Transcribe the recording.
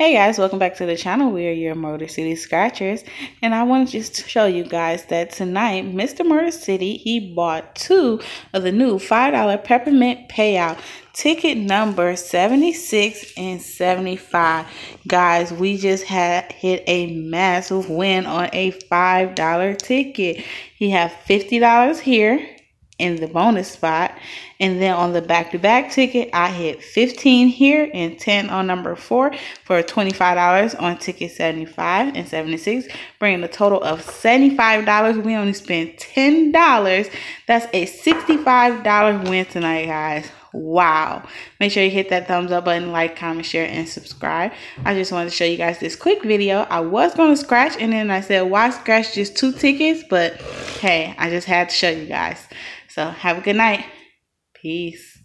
Hey guys, welcome back to the channel. We are your Motor City Scratchers. And I want to just show you guys that tonight, Mr. Motor City, he bought two of the new $5 peppermint payout ticket number 76 and 75. Guys, we just had hit a massive win on a $5 ticket. He had $50 here in the bonus spot. And then on the back-to-back ticket, I hit 15 here and 10 on number 4 for $25 on ticket 75 and 76, bringing a total of $75. We only spent $10. That's a $65 win tonight, guys. Wow. Make sure you hit that thumbs up button, like, comment, share, and subscribe. I just wanted to show you guys this quick video. I was going to scratch, and then I said, why scratch just two tickets? But hey, I just had to show you guys. So have a good night. Peace.